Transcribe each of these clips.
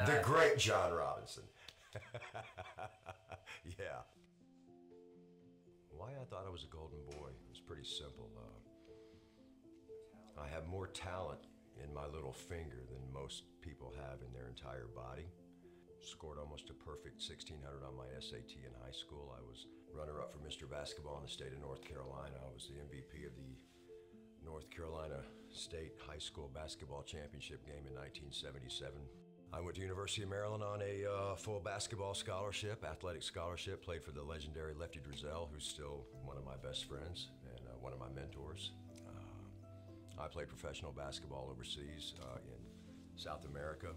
uh, The great John Robinson. yeah. Why I thought I was a golden boy was pretty simple. Uh, I have more talent in my little finger than most people have in their entire body. Scored almost a perfect 1600 on my SAT in high school. I was runner up for Mr. Basketball in the state of North Carolina. I was the MVP of the North Carolina State High School Basketball Championship game in 1977. I went to University of Maryland on a uh, full basketball scholarship, athletic scholarship. Played for the legendary Lefty Driesell, who's still one of my best friends and uh, one of my mentors. Uh, I played professional basketball overseas uh, in South America.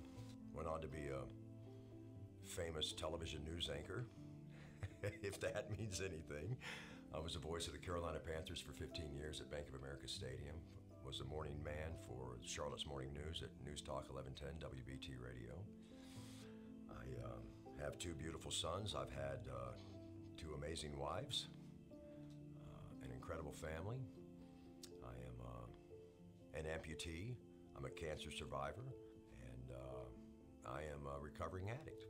Went on to be a famous television news anchor, if that means anything. I was the voice of the Carolina Panthers for 15 years at Bank of America Stadium. Was a morning man for Charlotte's Morning News at News Talk 1110 WBT Radio. I um, have two beautiful sons. I've had uh, two amazing wives, uh, an incredible family. I am uh, an amputee. I'm a cancer survivor, and uh, I am a recovering addict.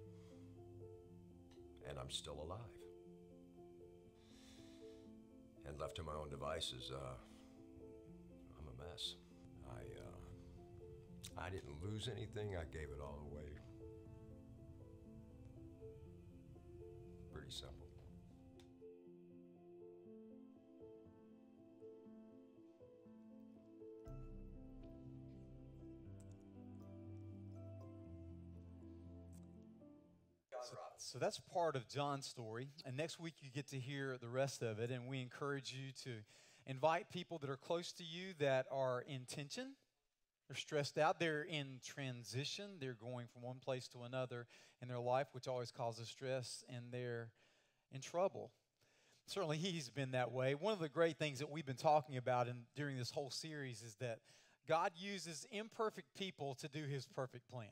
And I'm still alive. And left to my own devices, uh, mess. I, uh, I didn't lose anything, I gave it all away. Pretty simple. So, so that's part of John's story. And next week you get to hear the rest of it. And we encourage you to invite people that are close to you that are in tension. They're stressed out. They're in transition. They're going from one place to another in their life, which always causes stress, and they're in trouble. Certainly, he's been that way. One of the great things that we've been talking about in, during this whole series is that God uses imperfect people to do his perfect plan.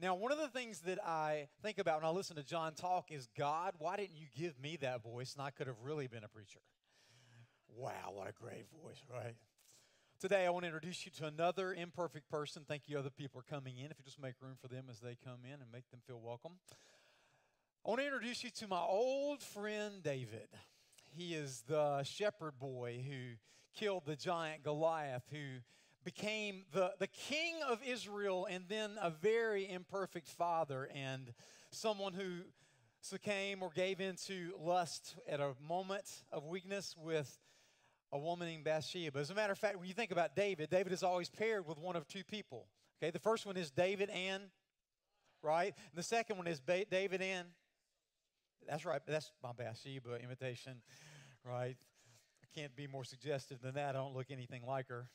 Now, one of the things that I think about when I listen to John talk is God, why didn't you give me that voice? And I could have really been a preacher. Wow, what a great voice, right? Today, I want to introduce you to another imperfect person. Thank you, other people are coming in. If you just make room for them as they come in and make them feel welcome. I want to introduce you to my old friend David. He is the shepherd boy who killed the giant Goliath, who became the, the king of Israel and then a very imperfect father and someone who succumbed or gave into lust at a moment of weakness with a woman named Bathsheba. As a matter of fact, when you think about David, David is always paired with one of two people. Okay, the first one is David and, right? And the second one is ba- David and, that's right, that's my Bathsheba imitation, right? I can't be more suggestive than that. I don't look anything like her.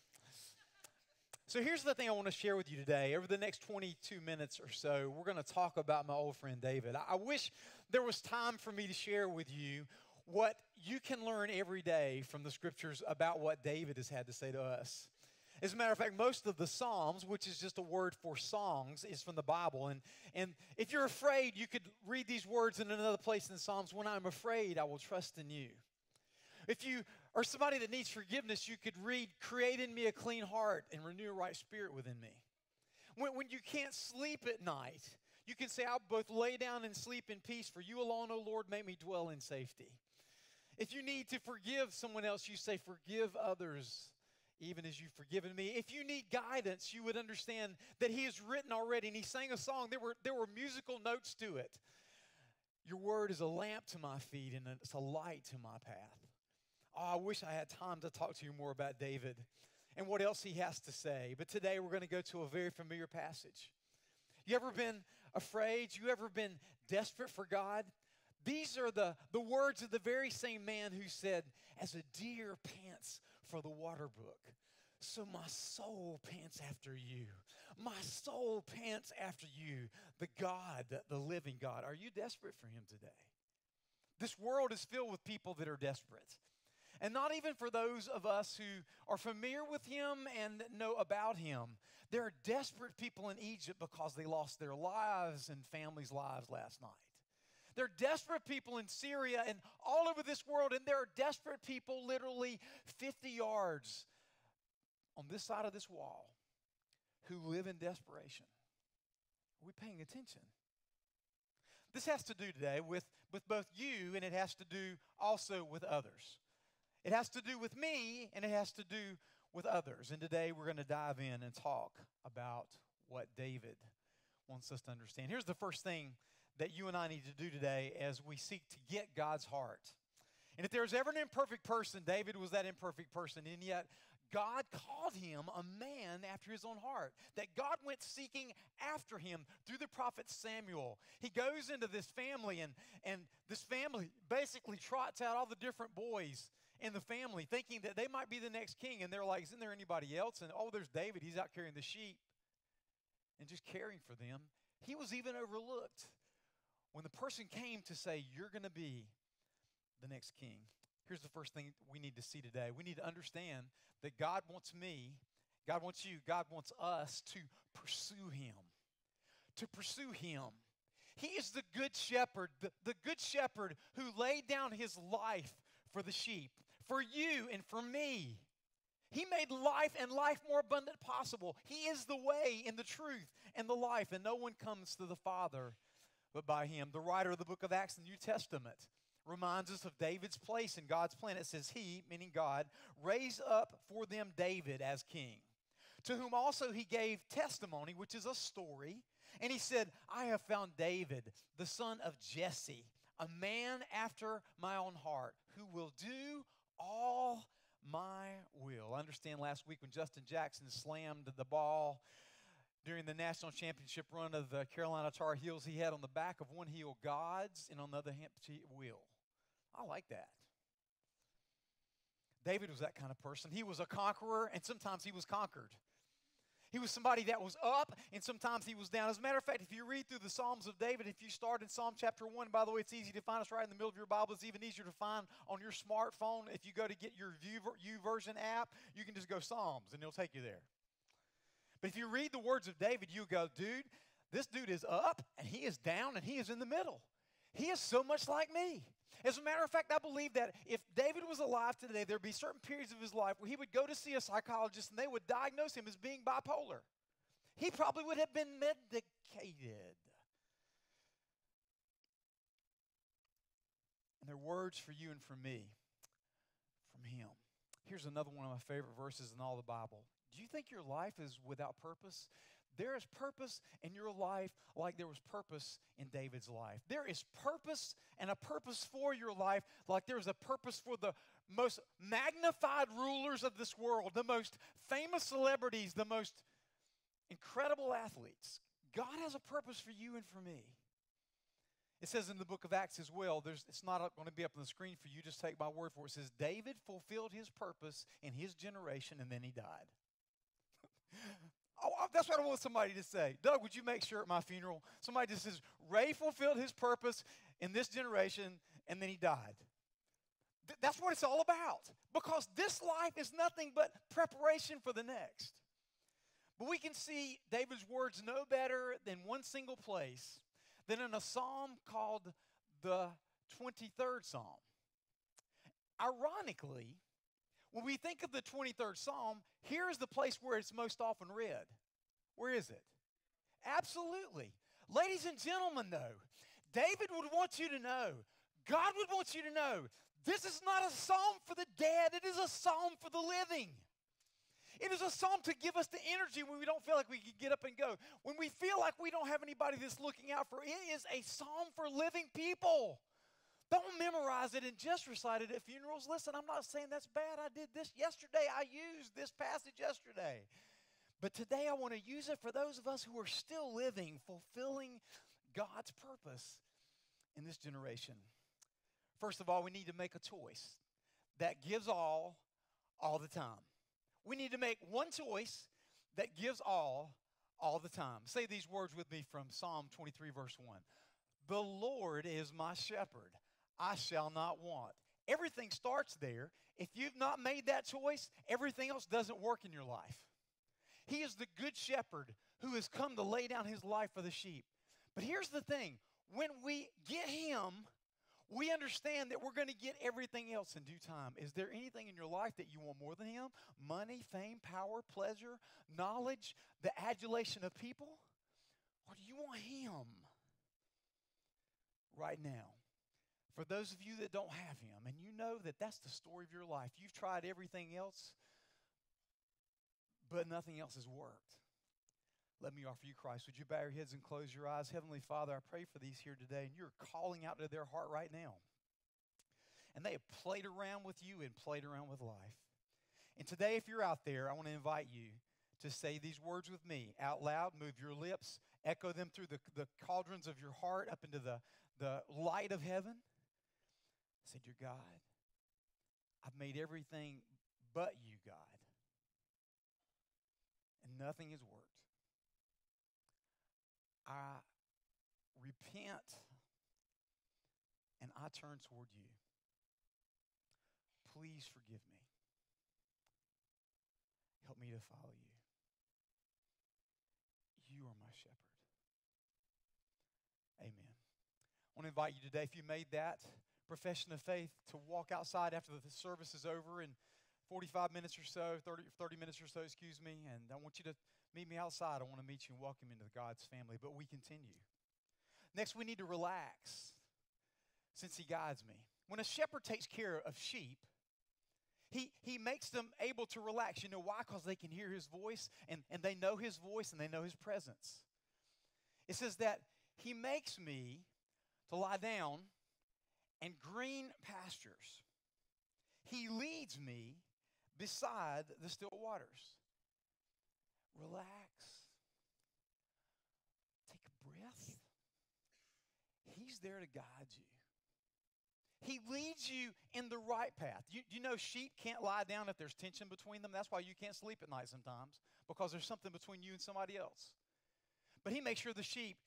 So here's the thing I want to share with you today. Over the next 22 minutes or so, we're going to talk about my old friend David. I wish there was time for me to share with you what you can learn every day from the scriptures about what David has had to say to us. As a matter of fact, most of the Psalms, which is just a word for songs, is from the Bible. And, and if you're afraid, you could read these words in another place in the Psalms When I'm afraid, I will trust in you. If you are somebody that needs forgiveness, you could read, Create in me a clean heart and renew a right spirit within me. When, when you can't sleep at night, you can say, I'll both lay down and sleep in peace, for you alone, O Lord, make me dwell in safety. If you need to forgive someone else, you say, Forgive others even as you've forgiven me. If you need guidance, you would understand that He has written already, and He sang a song. There were, there were musical notes to it. Your word is a lamp to my feet, and it's a light to my path. Oh, I wish I had time to talk to you more about David and what else he has to say. But today we're going to go to a very familiar passage. You ever been afraid? You ever been desperate for God? These are the, the words of the very same man who said, As a deer pants for the water brook, so my soul pants after you. My soul pants after you, the God, the, the living God. Are you desperate for him today? This world is filled with people that are desperate. And not even for those of us who are familiar with him and know about him. There are desperate people in Egypt because they lost their lives and families' lives last night. There are desperate people in Syria and all over this world, and there are desperate people literally 50 yards on this side of this wall who live in desperation. Are we paying attention? This has to do today with, with both you and it has to do also with others. It has to do with me and it has to do with others. And today we're going to dive in and talk about what David wants us to understand. Here's the first thing that you and I need to do today as we seek to get God's heart. And if there was ever an imperfect person, David was that imperfect person. And yet, God called him a man after his own heart, that God went seeking after him through the prophet Samuel. He goes into this family, and, and this family basically trots out all the different boys in the family, thinking that they might be the next king. And they're like, Isn't there anybody else? And oh, there's David. He's out carrying the sheep and just caring for them. He was even overlooked. When the person came to say, You're going to be the next king, here's the first thing we need to see today. We need to understand that God wants me, God wants you, God wants us to pursue Him. To pursue Him. He is the good shepherd, the, the good shepherd who laid down his life for the sheep, for you and for me. He made life and life more abundant possible. He is the way and the truth and the life, and no one comes to the Father but by him. The writer of the book of Acts in the New Testament reminds us of David's place in God's plan. It says, He, meaning God, raised up for them David as king, to whom also he gave testimony, which is a story. And he said, I have found David, the son of Jesse, a man after my own heart, who will do all my will. I understand last week when Justin Jackson slammed the ball during the national championship run of the Carolina Tar Heels, he had on the back of one heel God's and on the other hand, will. I like that. David was that kind of person. He was a conqueror, and sometimes he was conquered. He was somebody that was up, and sometimes he was down. As a matter of fact, if you read through the Psalms of David, if you start in Psalm chapter 1, by the way, it's easy to find. It's right in the middle of your Bible. It's even easier to find on your smartphone. If you go to get your YouVersion app, you can just go Psalms, and it'll take you there. But if you read the words of David, you go, dude, this dude is up, and he is down, and he is in the middle. He is so much like me. As a matter of fact, I believe that if David was alive today, there'd be certain periods of his life where he would go to see a psychologist and they would diagnose him as being bipolar. He probably would have been medicated. And they're words for you and for me from him. Here's another one of my favorite verses in all the Bible. Do you think your life is without purpose? There is purpose in your life like there was purpose in David's life. There is purpose and a purpose for your life like there's a purpose for the most magnified rulers of this world, the most famous celebrities, the most incredible athletes. God has a purpose for you and for me. It says in the book of Acts as well, it's not going to be up on the screen for you, just take my word for it. It says, David fulfilled his purpose in his generation and then he died. Oh, oh, that's what I want somebody to say. Doug, would you make sure at my funeral somebody just says, Ray fulfilled his purpose in this generation and then he died? Th- that's what it's all about. Because this life is nothing but preparation for the next. But we can see David's words no better than one single place than in a psalm called the 23rd Psalm. Ironically, when we think of the 23rd Psalm, here's the place where it's most often read. Where is it? Absolutely. Ladies and gentlemen, though, David would want you to know, God would want you to know, this is not a psalm for the dead, it is a psalm for the living. It is a psalm to give us the energy when we don't feel like we can get up and go. When we feel like we don't have anybody that's looking out for it is a psalm for living people. Don't memorize it and just recite it at funerals. Listen, I'm not saying that's bad. I did this yesterday. I used this passage yesterday. But today I want to use it for those of us who are still living, fulfilling God's purpose in this generation. First of all, we need to make a choice that gives all, all the time. We need to make one choice that gives all, all the time. Say these words with me from Psalm 23, verse 1. The Lord is my shepherd. I shall not want. Everything starts there. If you've not made that choice, everything else doesn't work in your life. He is the good shepherd who has come to lay down his life for the sheep. But here's the thing when we get him, we understand that we're going to get everything else in due time. Is there anything in your life that you want more than him? Money, fame, power, pleasure, knowledge, the adulation of people? Or do you want Him right now. For those of you that don't have Him, and you know that that's the story of your life, you've tried everything else, but nothing else has worked. Let me offer you Christ. Would you bow your heads and close your eyes? Heavenly Father, I pray for these here today, and you're calling out to their heart right now. And they have played around with you and played around with life. And today, if you're out there, I want to invite you to say these words with me out loud, move your lips, echo them through the, the cauldrons of your heart up into the, the light of heaven. Say, Dear God, I've made everything but you, God. And nothing has worked. I repent and I turn toward you. Please forgive me. Help me to follow you. You are my shepherd. Amen. I want to invite you today, if you made that profession of faith, to walk outside after the service is over in 45 minutes or so, 30, 30 minutes or so, excuse me, and I want you to meet me outside. I want to meet you and welcome into God's family, but we continue. Next, we need to relax since He guides me. When a shepherd takes care of sheep, he, he makes them able to relax. You know why? Because they can hear his voice and, and they know his voice and they know his presence. It says that he makes me to lie down in green pastures. He leads me beside the still waters. Relax. Take a breath. He's there to guide you. He leads you in the right path. You, you know, sheep can't lie down if there's tension between them. That's why you can't sleep at night sometimes, because there's something between you and somebody else. But he makes sure the sheep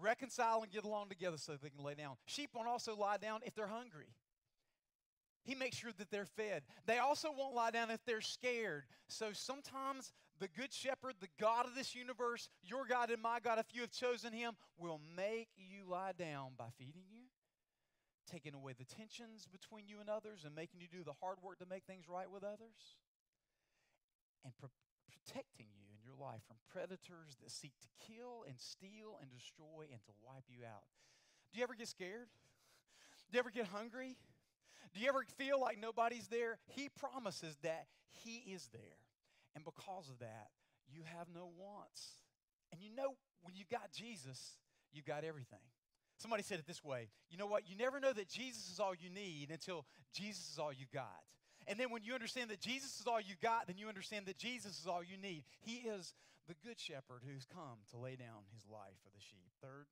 reconcile and get along together so they can lay down. Sheep won't also lie down if they're hungry. He makes sure that they're fed. They also won't lie down if they're scared. So sometimes the Good Shepherd, the God of this universe, your God and my God, if you have chosen Him, will make you lie down by feeding you taking away the tensions between you and others and making you do the hard work to make things right with others, and pro- protecting you your life from predators that seek to kill and steal and destroy and to wipe you out. Do you ever get scared? Do you ever get hungry? Do you ever feel like nobody's there? He promises that He is there. And because of that, you have no wants. And you know, when you got Jesus, you got everything. Somebody said it this way You know what? You never know that Jesus is all you need until Jesus is all you got. And then when you understand that Jesus is all you've got, then you understand that Jesus is all you need. He is the good shepherd who's come to lay down his life for the sheep. Third,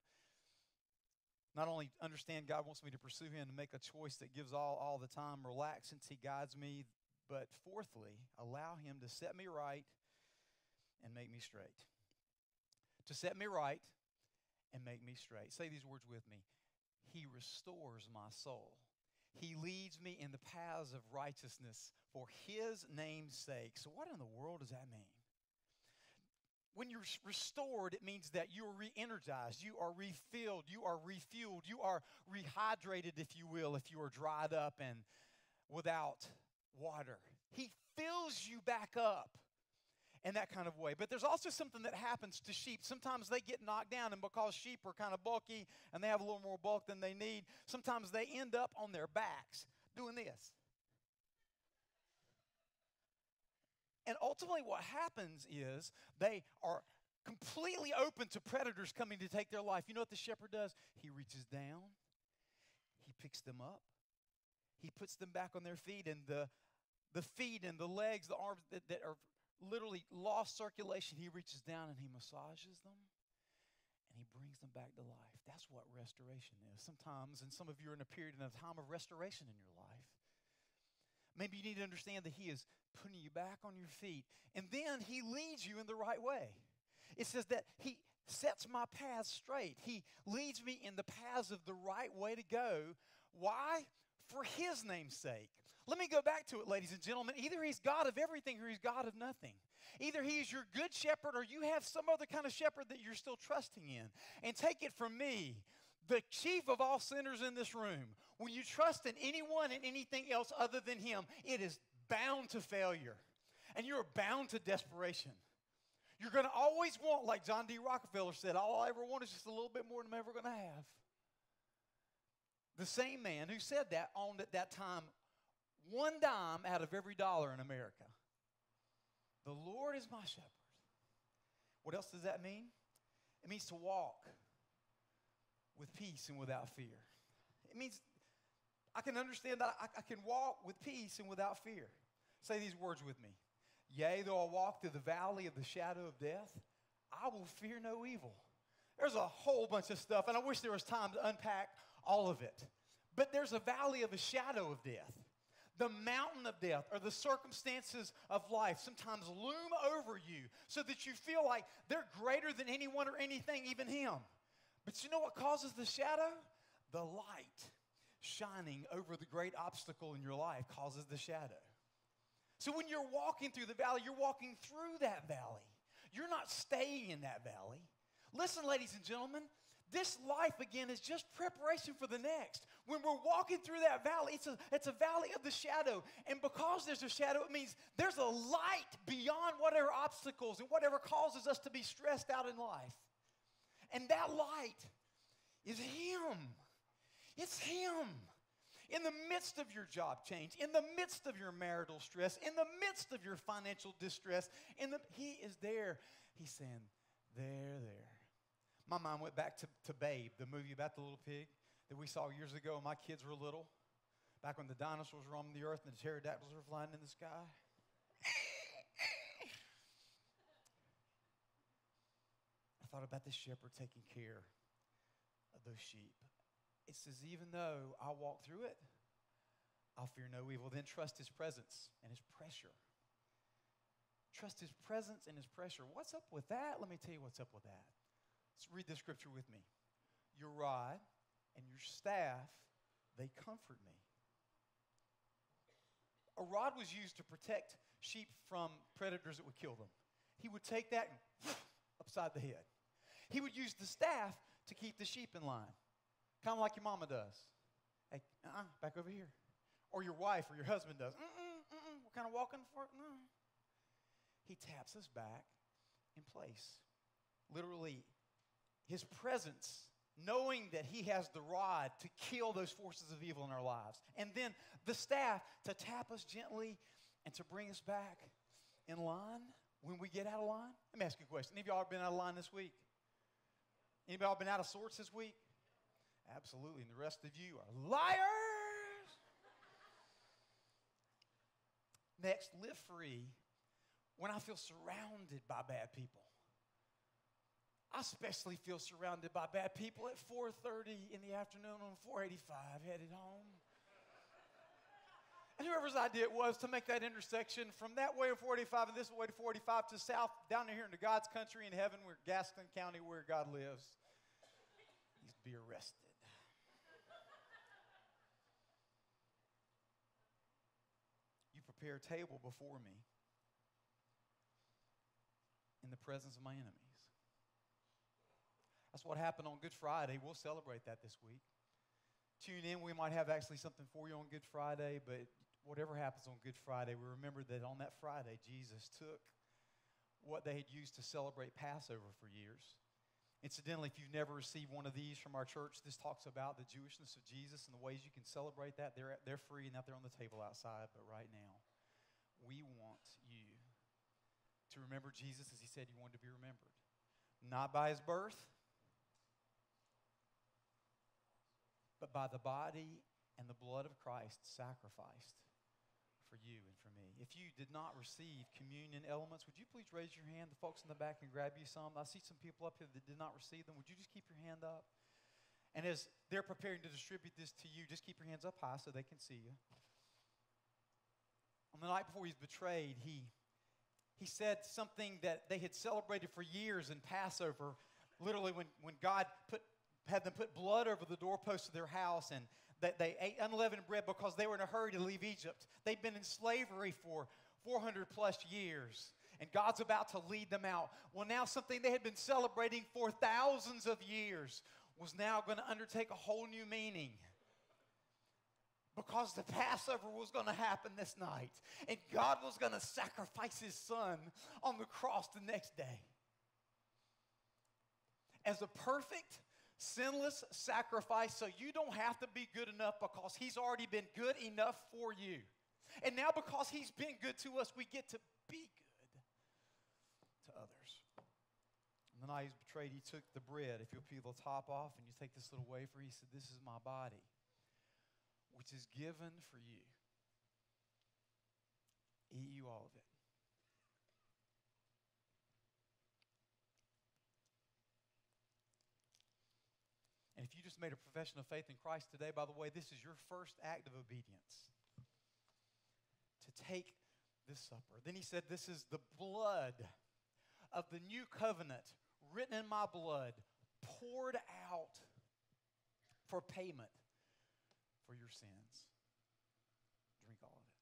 not only understand God wants me to pursue him and make a choice that gives all all the time, relax since he guides me, but fourthly, allow him to set me right and make me straight. To set me right and make me straight. Say these words with me. He restores my soul. He leads me in the paths of righteousness for his name's sake. So, what in the world does that mean? When you're restored, it means that you are re energized, you are refilled, you are refueled, you are rehydrated, if you will, if you are dried up and without water. He fills you back up in that kind of way. But there's also something that happens to sheep. Sometimes they get knocked down, and because sheep are kind of bulky and they have a little more bulk than they need, sometimes they end up on their backs doing this. And ultimately, what happens is they are completely open to predators coming to take their life. You know what the shepherd does? He reaches down, he picks them up, he puts them back on their feet, and the the feet and the legs, the arms that, that are literally lost circulation, he reaches down and he massages them and he brings them back to life. That's what restoration is. Sometimes, and some of you are in a period in a time of restoration in your life. Maybe you need to understand that he is putting you back on your feet, and then he leads you in the right way. It says that he sets my path straight. He leads me in the paths of the right way to go. Why? For his name's sake. Let me go back to it, ladies and gentlemen. Either he's God of everything or he's God of nothing. Either he's your good shepherd or you have some other kind of shepherd that you're still trusting in. And take it from me, the chief of all sinners in this room, when you trust in anyone and anything else other than him, it is bound to failure. And you're bound to desperation. You're going to always want, like John D. Rockefeller said, all I ever want is just a little bit more than I'm ever going to have. The same man who said that owned at that time one dime out of every dollar in America. The Lord is my shepherd. What else does that mean? It means to walk with peace and without fear. It means I can understand that I, I can walk with peace and without fear. Say these words with me. Yea, though I walk through the valley of the shadow of death, I will fear no evil. There's a whole bunch of stuff, and I wish there was time to unpack all of it. But there's a valley of the shadow of death. The mountain of death or the circumstances of life sometimes loom over you so that you feel like they're greater than anyone or anything, even Him. But you know what causes the shadow? The light shining over the great obstacle in your life causes the shadow. So when you're walking through the valley, you're walking through that valley. You're not staying in that valley. Listen, ladies and gentlemen, this life again is just preparation for the next. When we're walking through that valley, it's a, it's a valley of the shadow. And because there's a shadow, it means there's a light beyond whatever obstacles and whatever causes us to be stressed out in life. And that light is Him. It's Him. In the midst of your job change, in the midst of your marital stress, in the midst of your financial distress, in the, He is there. He's saying, There, there. My mind went back to, to Babe, the movie about the little pig that we saw years ago when my kids were little, back when the dinosaurs were on the earth and the pterodactyls were flying in the sky. I thought about the shepherd taking care of those sheep. It says, even though I walk through it, I'll fear no evil. Then trust his presence and his pressure. Trust his presence and his pressure. What's up with that? Let me tell you what's up with that. Let's read this scripture with me. Your rod and your staff, they comfort me. A rod was used to protect sheep from predators that would kill them. He would take that and upside the head. He would use the staff to keep the sheep in line. Kind of like your mama does. Hey, uh-uh, back over here. Or your wife or your husband does. Mm-mm, mm-mm, we're kind of walking for it. No. He taps us back in place. Literally, his presence, knowing that he has the rod to kill those forces of evil in our lives. And then the staff to tap us gently and to bring us back in line when we get out of line. Let me ask you a question. Any of y'all been out of line this week? Any of y'all been out of sorts this week? Absolutely. And the rest of you are liars. Next, live free when I feel surrounded by bad people. I especially feel surrounded by bad people at 4:30 in the afternoon on 485 headed home. And whoever's idea it was to make that intersection from that way of 45 and this way to 45 to south down here into God's country in heaven, where Gaston County, where God lives, needs to be arrested. You prepare a table before me in the presence of my enemies. That's what happened on Good Friday. We'll celebrate that this week. Tune in. We might have actually something for you on Good Friday, but whatever happens on Good Friday, we remember that on that Friday, Jesus took what they had used to celebrate Passover for years. Incidentally, if you've never received one of these from our church, this talks about the Jewishness of Jesus and the ways you can celebrate that. They're, they're free and out there on the table outside, but right now, we want you to remember Jesus as he said you wanted to be remembered. Not by his birth, but by the body and the blood of Christ sacrificed for you and for me. If you did not receive communion elements, would you please raise your hand? The folks in the back can grab you some. I see some people up here that did not receive them. Would you just keep your hand up? And as they're preparing to distribute this to you, just keep your hands up high so they can see you. On the night before he's betrayed, he, he said something that they had celebrated for years in Passover, literally when, when God put, had them put blood over the doorposts of their house and that they ate unleavened bread because they were in a hurry to leave Egypt. They'd been in slavery for 400 plus years and God's about to lead them out. Well, now something they had been celebrating for thousands of years was now going to undertake a whole new meaning because the Passover was going to happen this night, and God was going to sacrifice his son on the cross the next day. As a perfect, sinless sacrifice, so you don't have to be good enough because he's already been good enough for you. And now, because he's been good to us, we get to be good to others. And the night he was betrayed, he took the bread. If you'll peel the top off and you take this little wafer, he said, This is my body which is given for you. Eat you all of it. And if you just made a profession of faith in Christ today, by the way, this is your first act of obedience to take this supper. Then he said, This is the blood of the new covenant written in my blood, poured out for payment for your sins. Drink all of it.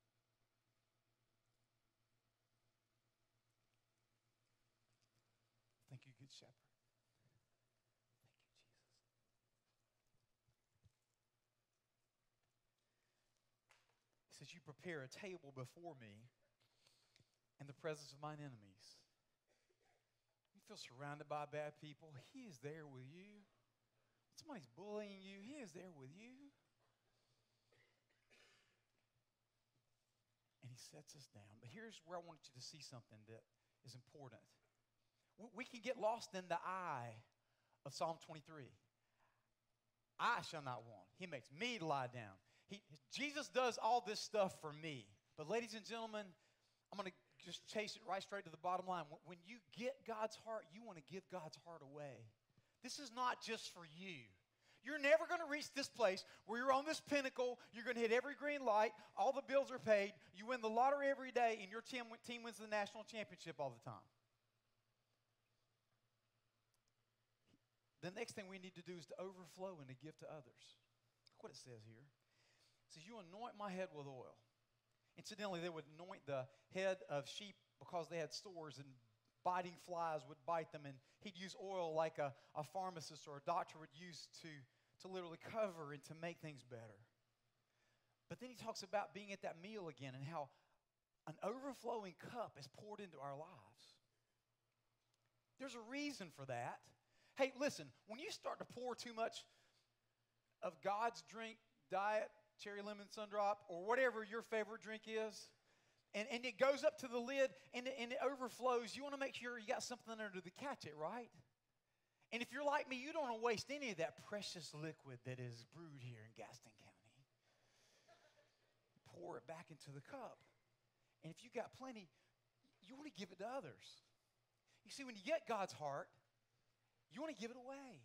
Thank you, Good Shepherd. Thank you, Jesus. He says, You prepare a table before me in the presence of mine enemies. You feel surrounded by bad people. He is there with you. When somebody's bullying you, He is there with you. And He sets us down. But here's where I want you to see something that is important. We can get lost in the I of Psalm 23. I shall not want. He makes me lie down. He, Jesus does all this stuff for me. But, ladies and gentlemen, I'm going to just chase it right straight to the bottom line. When you get God's heart, you want to give God's heart away. This is not just for you. You're never going to reach this place where you're on this pinnacle, you're going to hit every green light, all the bills are paid, you win the lottery every day, and your team, team wins the national championship all the time. The next thing we need to do is to overflow and to give to others. Look what it says here. Says, You anoint my head with oil. Incidentally, they would anoint the head of sheep because they had sores and biting flies would bite them, and he'd use oil like a, a pharmacist or a doctor would use to to literally cover and to make things better. But then he talks about being at that meal again and how an overflowing cup is poured into our lives. There's a reason for that. Hey, listen, when you start to pour too much of God's drink, diet, cherry lemon sundrop, or whatever your favorite drink is, and, and it goes up to the lid and, and it overflows, you want to make sure you got something under to catch it, right? And if you're like me, you don't want to waste any of that precious liquid that is brewed here in Gaston County. Pour it back into the cup. And if you got plenty, you want to give it to others. You see, when you get God's heart, you want to give it away.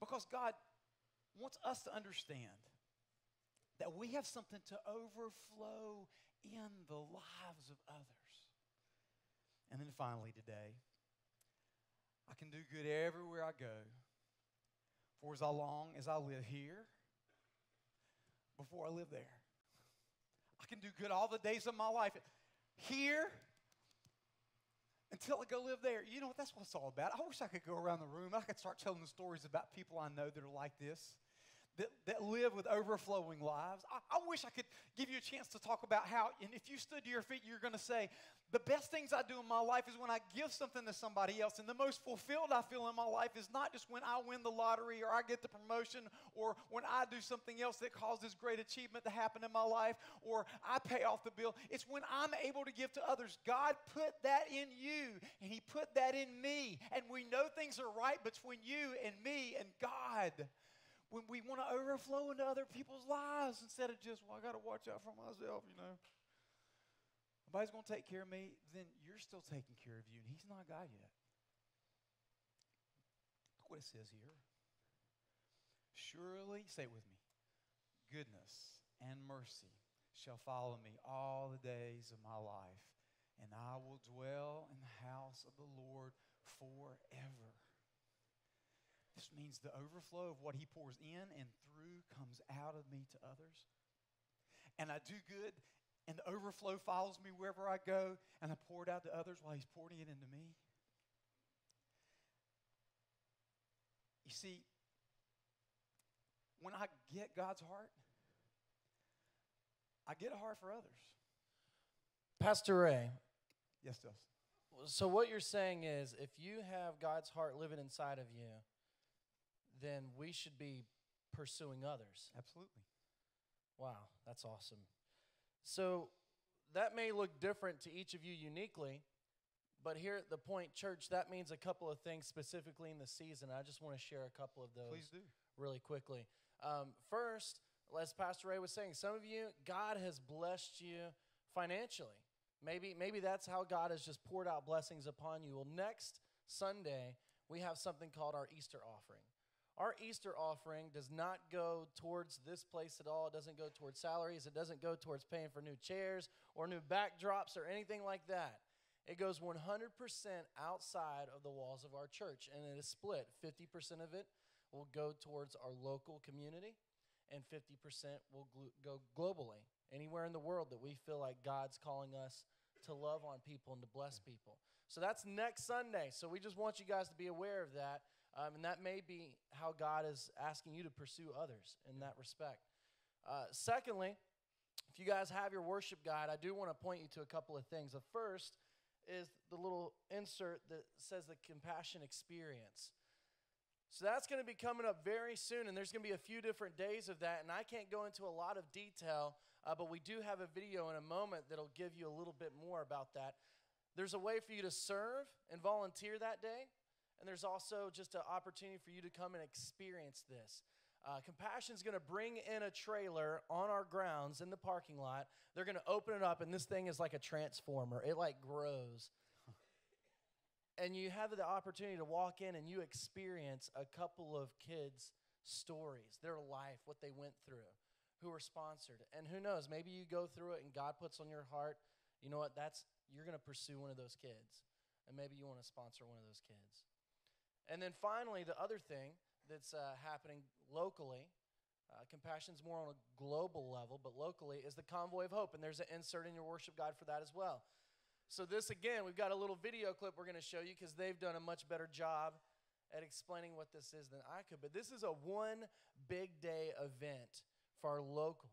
Because God wants us to understand that we have something to overflow in the lives of others. And then finally, today, I can do good everywhere I go. For as long as I live here, before I live there. I can do good all the days of my life here until I go live there. You know what? That's what it's all about. I wish I could go around the room. I could start telling the stories about people I know that are like this that, that live with overflowing lives. I, I wish I could give you a chance to talk about how, and if you stood to your feet, you're going to say, the best things I do in my life is when I give something to somebody else. And the most fulfilled I feel in my life is not just when I win the lottery or I get the promotion or when I do something else that causes great achievement to happen in my life or I pay off the bill. It's when I'm able to give to others. God put that in you and He put that in me. And we know things are right between you and me and God when we want to overflow into other people's lives instead of just, well, I got to watch out for myself, you know. Nobody's going to take care of me, then you're still taking care of you, and He's not God yet. Look what it says here. Surely, say it with me, goodness and mercy shall follow me all the days of my life, and I will dwell in the house of the Lord forever. This means the overflow of what he pours in and through comes out of me to others. And I do good, and the overflow follows me wherever I go, and I pour it out to others while he's pouring it into me. You see, when I get God's heart, I get a heart for others. Pastor Ray, Yes, Dustin. so what you're saying is if you have God's heart living inside of you, then we should be pursuing others. Absolutely. Wow, that's awesome. So that may look different to each of you uniquely, but here at the Pointe Church, that means a couple of things specifically in the season. I just want to share a couple of those Please do. really quickly. Um, first, as Pastor Ray was saying, some of you, God has blessed you financially. Maybe, maybe that's how God has just poured out blessings upon you. Well, next Sunday, we have something called our Easter offering. Our Easter offering does not go towards this place at all. It doesn't go towards salaries. It doesn't go towards paying for new chairs or new backdrops or anything like that. It goes 100% outside of the walls of our church, and it is split. 50% of it will go towards our local community, and 50% will glo- go globally, anywhere in the world that we feel like God's calling us to love on people and to bless people. So that's next Sunday. So we just want you guys to be aware of that. Um, and that may be how God is asking you to pursue others in that respect. Uh, secondly, if you guys have your worship guide, I do want to point you to a couple of things. The first is the little insert that says the compassion experience. So that's going to be coming up very soon, and there's going to be a few different days of that. And I can't go into a lot of detail, uh, but we do have a video in a moment that'll give you a little bit more about that. There's a way for you to serve and volunteer that day, and there's also just an opportunity for you to come and experience this. Uh, Compassion's going to bring in a trailer on our grounds in the parking lot. They're going to open it up, and this thing is like a transformer. It like grows and you have the opportunity to walk in and you experience a couple of kids' stories, their life, what they went through, who were sponsored. And who knows, maybe you go through it and God puts on your heart, you know what, that's you're going to pursue one of those kids. And maybe you want to sponsor one of those kids. And then finally, the other thing that's uh, happening locally, uh, compassion's more on a global level, but locally, is the Convoy of Hope. And there's an insert in your worship guide for that as well. So, this again, we've got a little video clip we're going to show you because they've done a much better job at explaining what this is than I could. But this is a one big day event for our local,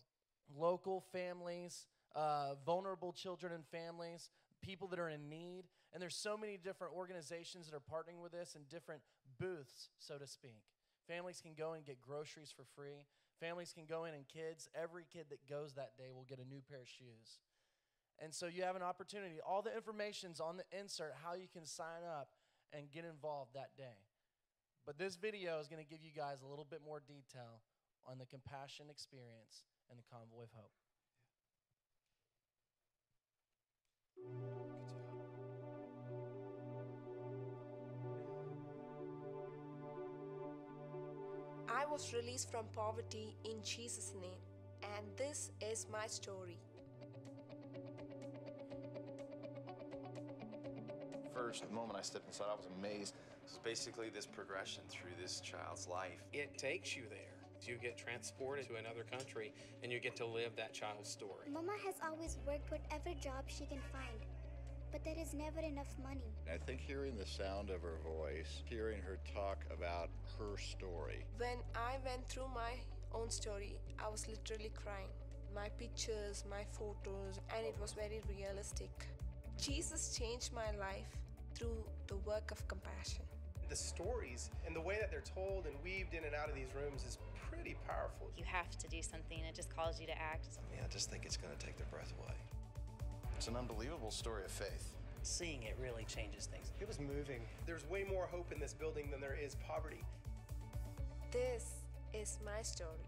local families, uh, vulnerable children and families, people that are in need. And there's so many different organizations that are partnering with this and different booths, so to speak. Families can go and get groceries for free. Families can go in and kids, every kid that goes that day will get a new pair of shoes. And so you have an opportunity. All the information's on the insert how you can sign up and get involved that day. But this video is going to give you guys a little bit more detail on the compassion experience and the convoy of hope. I was released from poverty in Jesus' name, and this is my story. First, the moment I stepped inside, I was amazed. It's basically this progression through this child's life. It takes you there. You get transported to another country and you get to live that child's story. Mama has always worked whatever job she can find, but there is never enough money. I think hearing the sound of her voice, hearing her talk about her story, When I went through my own story, I was literally crying. My pictures, my photos, and it was very realistic. Jesus changed my life through the work of compassion. The stories and the way that they're told and weaved in and out of these rooms is pretty powerful. You have to do something, it just calls you to act. Yeah, I just think it's going to take their breath away. It's an unbelievable story of faith. Seeing it really changes things. It was moving. There's way more hope in this building than there is poverty. This is my story.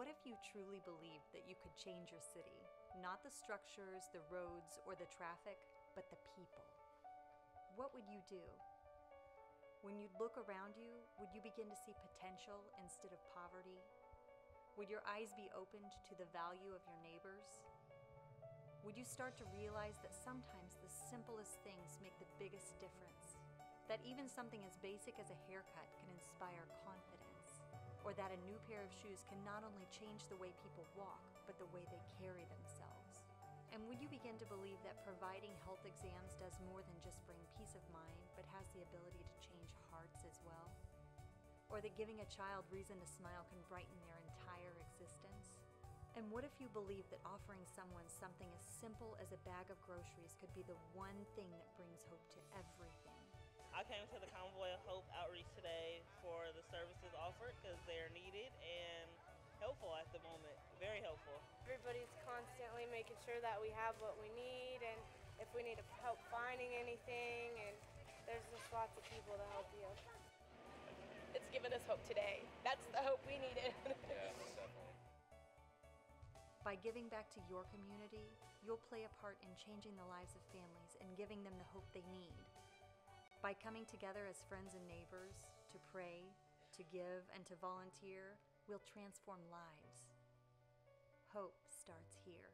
What if you truly believed that you could change your city? Not the structures, the roads, or the traffic, but the people. What would you do? When you'd look around you, would you begin to see potential instead of poverty? Would your eyes be opened to the value of your neighbors? Would you start to realize that sometimes the simplest things make the biggest difference? That even something as basic as a haircut can inspire confidence? Or that a new pair of shoes can not only change the way people walk, but the way they carry themselves. And would you begin to believe that providing health exams does more than just bring peace of mind, but has the ability to change hearts as well, or that giving a child reason to smile can brighten their entire existence? And what if you believe that offering someone something as simple as a bag of groceries could be the one thing that brings hope to everything? I came to the Convoy of Hope outreach today for the services offered because they're needed and helpful at the moment. Very helpful. Everybody's constantly making sure that we have what we need and if we need help finding anything and there's just lots of people to help you. It's given us hope today. That's the hope we needed. yeah, definitely. By giving back to your community, you'll play a part in changing the lives of families and giving them the hope they need. By coming together as friends and neighbors to pray, to give, and to volunteer, we'll transform lives. Hope starts here.